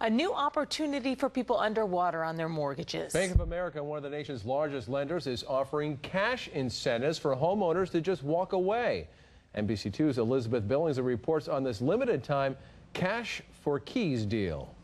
A new opportunity for people underwater on their mortgages. Bank of America, one of the nation's largest lenders, is offering cash incentives for homeowners to just walk away. NBC2's Elizabeth Billings reports on this limited time Cash for Keys deal.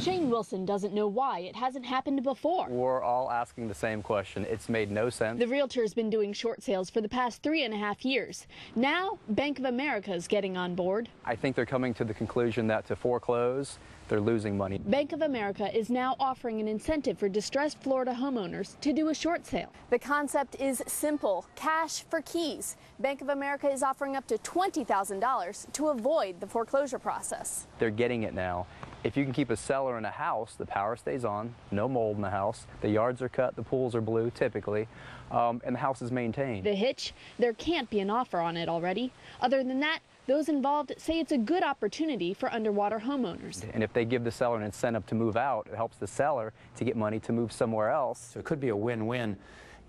Shane Wilson doesn't know why it hasn't happened before. We're all asking the same question. It's made no sense. The realtor's been doing short sales for the past three and a half years. Now, Bank of America is getting on board. I think they're coming to the conclusion that to foreclose, they're losing money. Bank of America is now offering an incentive for distressed Florida homeowners to do a short sale. The concept is simple cash for keys. Bank of America is offering up to $20,000 to avoid the foreclosure process. They're getting it now. If you can keep a seller in a house, the power stays on, no mold in the house, the yards are cut, the pools are blue typically, um, and the house is maintained. The hitch? There can't be an offer on it already. Other than that, those involved say it's a good opportunity for underwater homeowners. And if they give the seller an incentive to move out, it helps the seller to get money to move somewhere else. So it could be a win-win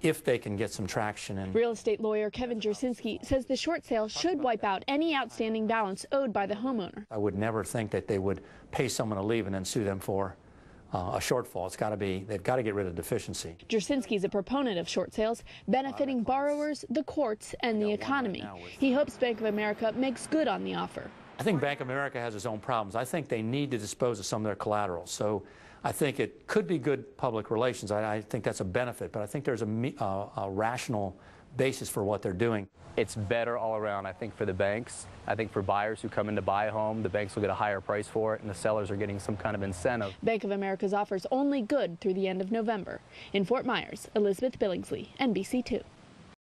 if they can get some traction. And Real estate lawyer Kevin Jursinski says the short sale should wipe out any outstanding balance owed by the homeowner. I would never think that they would pay someone to leave and then sue them for uh, a shortfall. It's got to be, they've got to get rid of deficiency. Jursinski is a proponent of short sales, benefiting borrowers, the courts, and the economy. He hopes Bank of America makes good on the offer. I think Bank of America has its own problems. I think they need to dispose of some of their collateral. So I think it could be good public relations. I, I think that's a benefit, but I think there's a, uh, a rational basis for what they're doing. It's better all around, I think, for the banks. I think for buyers who come in to buy a home, the banks will get a higher price for it, and the sellers are getting some kind of incentive. Bank of America's offers only good through the end of November. In Fort Myers, Elizabeth Billingsley, NBC2.